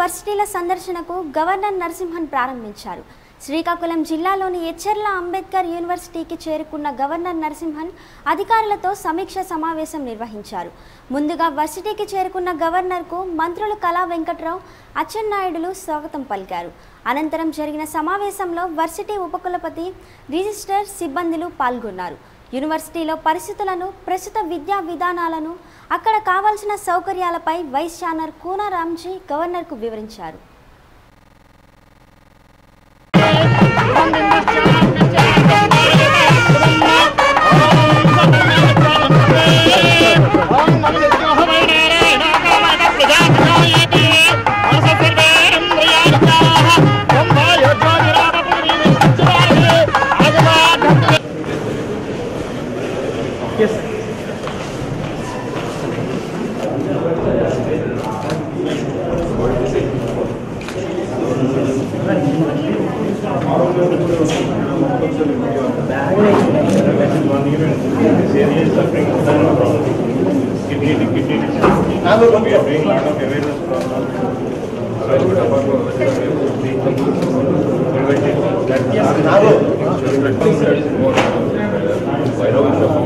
వర్సిటీల సందర్శనకు గవర్నర్ నరసింహన్ ప్రారంభించారు. శ్రీకాకుళం జిల్లాలోని ఎచ్చెర్ల అంబేద్కర్ యూనివర్సిటీకి చేరుకున్న గవర్నర్ నరసింహన్ అధికారులతో సమీక్ష సమావేశం నిర్వహించారు. ముందుగా వర్సిటీకి చేరుకున్న గవర్నర్కు మంత్రులు కళా వెంకట్రావు అచ్చెన్నాయుడులు స్వాగతం పలికారు. అనంతరం జరిగిన సమావేశంలో వర్సిటీ ఉపకులపతి రిజిస్టర్ సిబ్బందులు పాల్గొన్నారు. యూనివర్సిటీలో పరిస్థితులను ప్రస్తుత విద్యా విధానాలను అక్కడ కావాల్సిన సౌకర్యాలపై వైస్ ఛానర్ కూనా రామ్జీ గవర్నర్కు వివరించారు. Yes, sir. We are doing